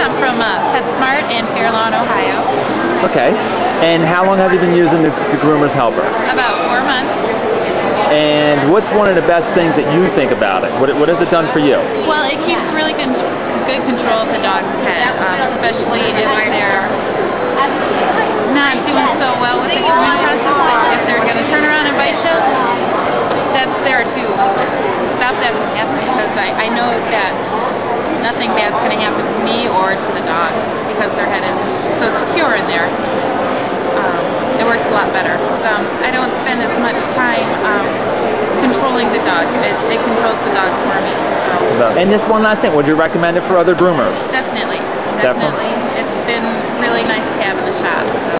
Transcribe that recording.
I'm from uh, PetSmart in Fairlawn, Ohio. Okay. And how long have you been using the, the Groomer's Helper? About four months. And what's one of the best things that you think about it? What, what has it done for you? Well, it keeps really good, good control of the dog's head, um, especially if they're not doing so well with the grooming process. If they're going to turn around and bite you, that's there to stop that from happening. Because I, I know that nothing bad's going to happen to me or to the dog because their head is so secure in there. Um, it works a lot better. So, um, I don't spend as much time um, controlling the dog. It, it, controls the dog for me. So. And this one last thing, would you recommend it for other groomers? Definitely. Definitely. Definitely. It's been really nice to have in the shop. So.